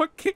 fucking.